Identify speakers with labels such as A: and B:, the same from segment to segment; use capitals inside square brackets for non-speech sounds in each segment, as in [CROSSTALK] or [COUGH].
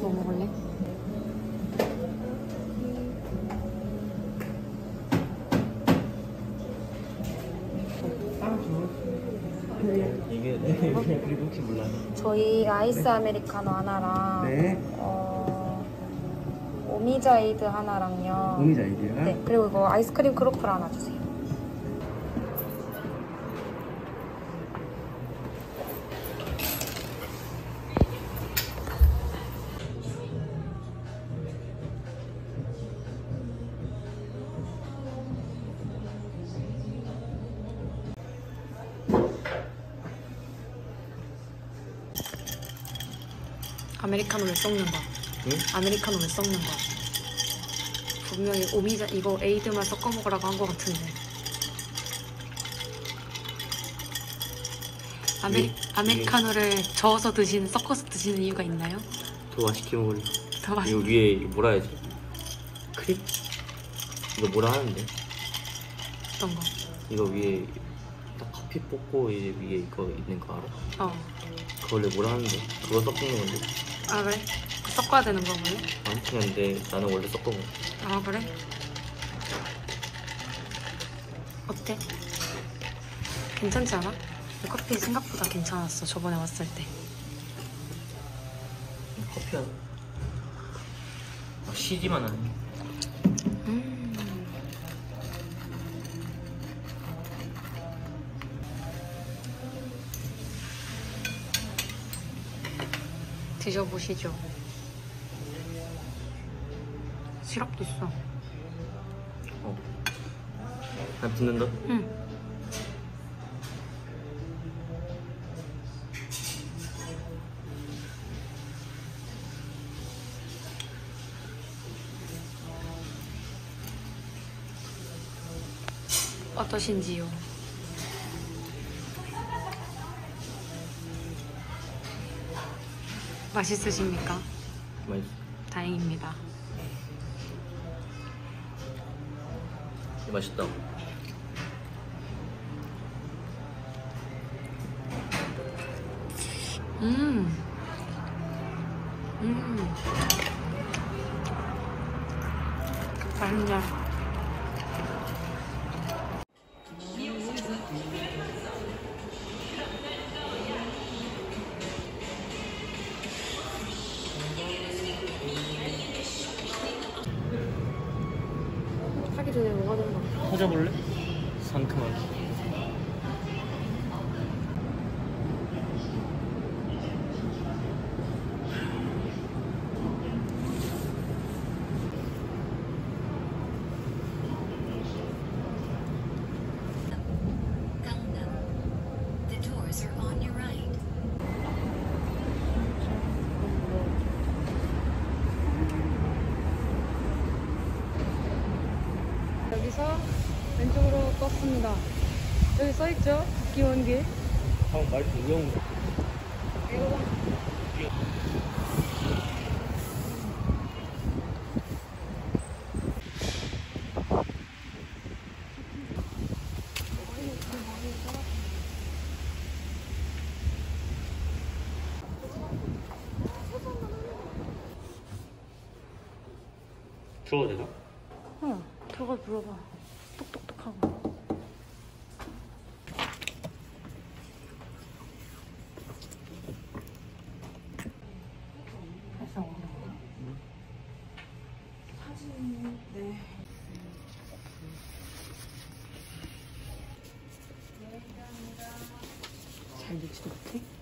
A: 뭐 먹을래? [LAUGHS]
B: 이게 그리고 혹시 몰라요?
A: 저희 아이스 아메리카노 하나랑
B: 네.
A: 어, 오미자이드 하나랑요.
B: 오미자 이디야.
A: 네, 그리고 이거 아이스크림 크로플 하나 주세요. 아메리카노 왜 섞는 거야?
B: 응?
A: 아메리카노 왜 섞는 거야? 분명히 오미자 이거 에이드만 섞어 먹으라고 한 거 같은데. 아메리,
B: 예,
A: 아메리카노를 저어서 드시는 섞어서 드시는 이유가 있나요?
B: 더 맛있게 먹을래.
A: 더 맛있.
B: 이거 위에 이거 뭐라 해야지? 크림? 이거 뭐라 하는데?
A: 어떤 거?
B: 이거 위에 딱 커피 뽑고 이제 위에 이거 있는 거 알아?
A: 어.
B: 원래 뭐라 하는데? 그거 섞는 건데?
A: 아 그래? 섞어야 되는 거 원래?
B: 아무튼 근데 나는 원래 섞어 먹어.
A: 아 그래? 어때? 괜찮지 않아? 이 커피 생각보다 괜찮았어. 저번에 왔을 때.
B: 커피야. 아, 시지만 하네.
A: 드셔보시죠. 시럽도 있어.
B: 어. 난 듣는다.
A: 응. 어떠신지요? 맛있으십니까?
B: 맛있어.
A: 다행입니다.
B: 맛있다.
A: 음. 음. 맛있냐? 전에 뭐가 되는 거야?
B: 찾아볼래? 상큼하게.
A: 여기서 왼쪽으로 떴습니다. 여기 써있죠? 기원길.
B: 형 말좀 어려운 거.
A: 이거
B: 들어도 되나?
A: 어, 들어가 물어봐. 똑똑똑하고. 잘 되지도 못해?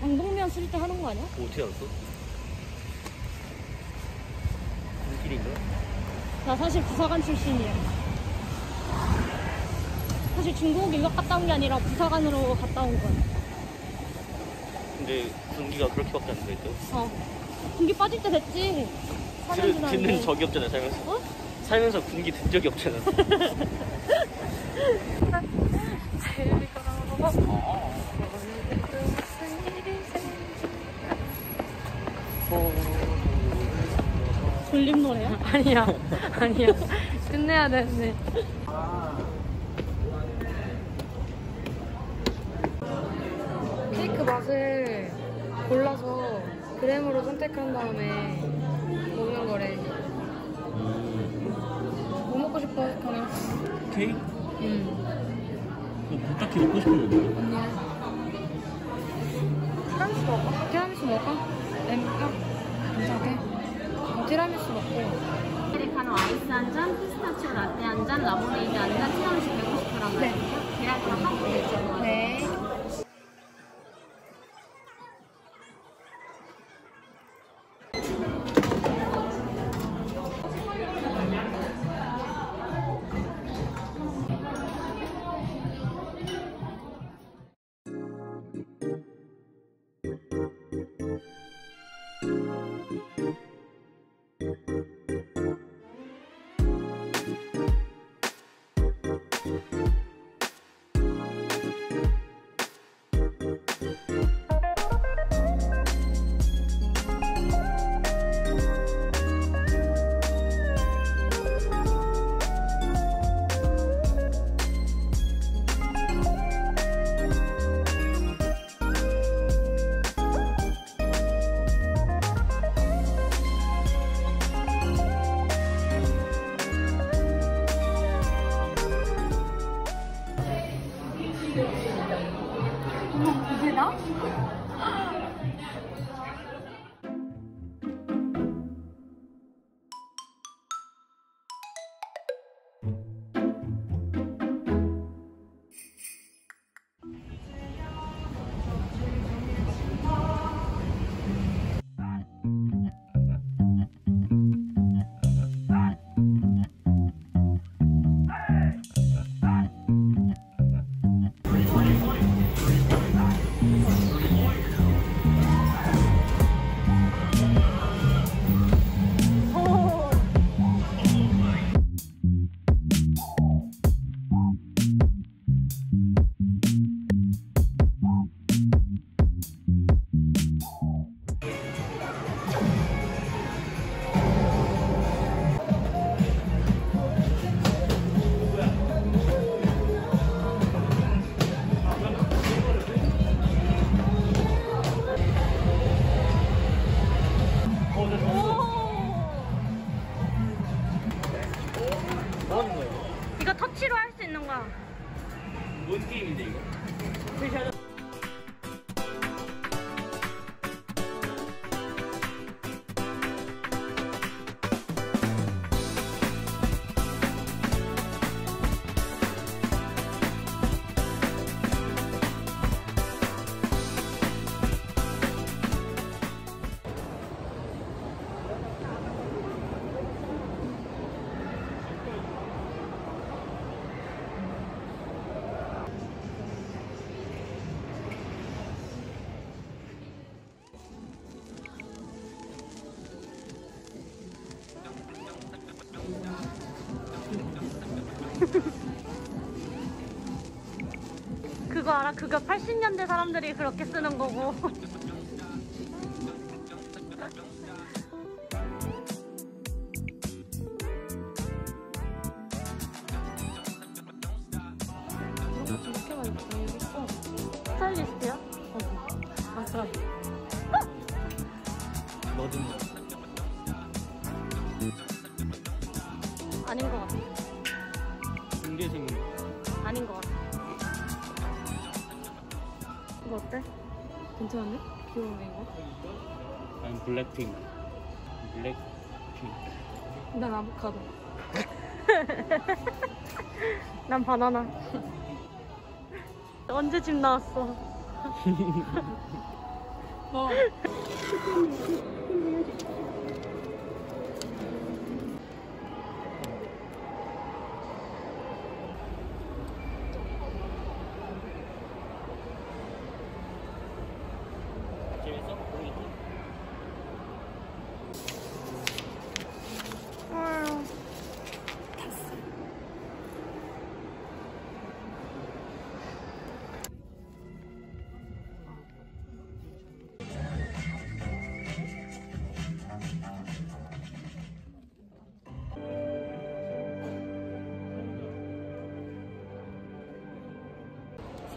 A: 방독면 쓸 때 하는 거 아니야?
B: 뭐 어떻게 알았어? 눈길인가?
A: 나 사실 부사관 출신이야. 사실 중국 유학 갔다 온 게 아니라 부사관으로 갔다 온 거야.
B: 근데 군기가 그렇게밖에 안 돼있대.
A: 어. 군기 빠질 때 됐지. 4년
B: 들,
A: 지났는데.
B: 듣는 적이 없잖아 살면서.
A: 어?
B: 살면서 군기 든 적이 없잖아. [LAUGHS]
C: 졸림 노래야? [LAUGHS]
D: 아니야 아니야 끝내야 되는데 케이크 맛을 골라서 그램으로 선택한 다음에 먹는 거래 뭐 먹고 싶어 하나?
E: 케이크?
D: 응
E: 딱히 먹고 싶은 거 없는데?
D: 언니야 티라미수 먹을까? 티라미수 먹을까? 엠까? 괜찮게? 어, 티라미수 먹고.
C: 아메리카노 아이스 한 잔, 피스타치오 라떼 한 잔, 라모네이드 한 잔, 티라미수 150g 말이에요. 계란이랑 한국 결제
D: 로네
E: 뭔 게임인데 이거?
C: 알아? 그거 80년대 사람들이 그렇게 쓰는 거고. 스타일리스트야?
D: 맞아
E: 뭐든
C: 아닌 것 같아.
E: 중계생
C: 아닌 것 같아.
D: 이거 어때? 괜찮은데? 귀여우네 이거
E: 아니 블랙핑크 블랙핑크
D: 난 아보카도 [LAUGHS]
C: 난 바나나. [LAUGHS] 언제 집 나왔어?
D: 어 [LAUGHS]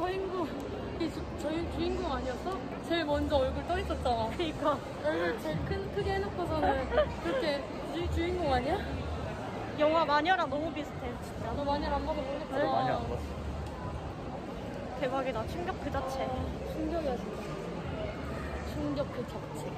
C: 주인공 이 주, 저희 주인공 아니었어? 제일 먼저 얼굴 떠 있었잖아. 그니까 얼굴 제일 큰 크게 해놓고서는 그렇게 주, 주인공 아니야?
F: 영화 마녀랑 너무 비슷해 진짜
C: 너 많이 안 봐서 모르겠지만
B: 많이 안 봤어.
F: 대박이다 충격 그 자체
C: 충격이야 진짜. 충격 그 자체. 여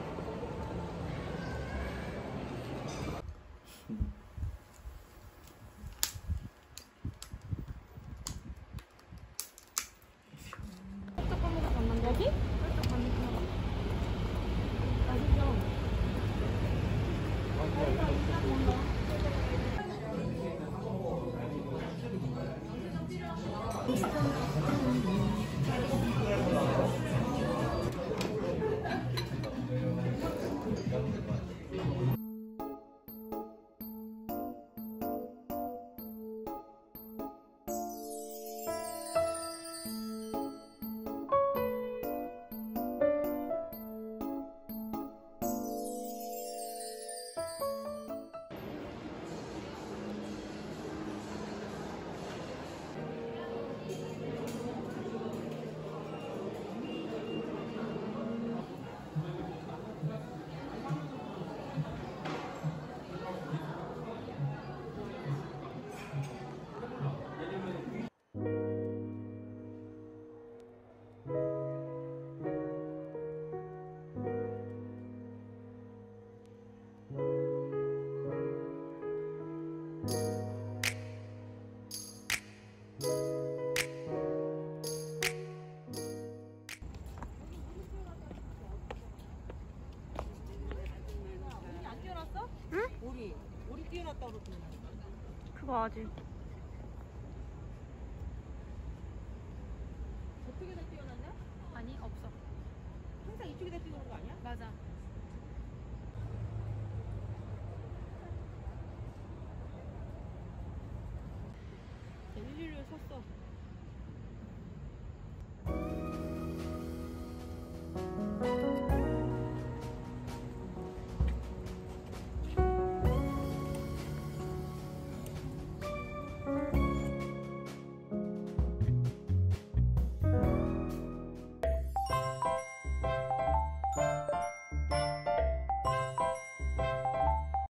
F: 그거 아직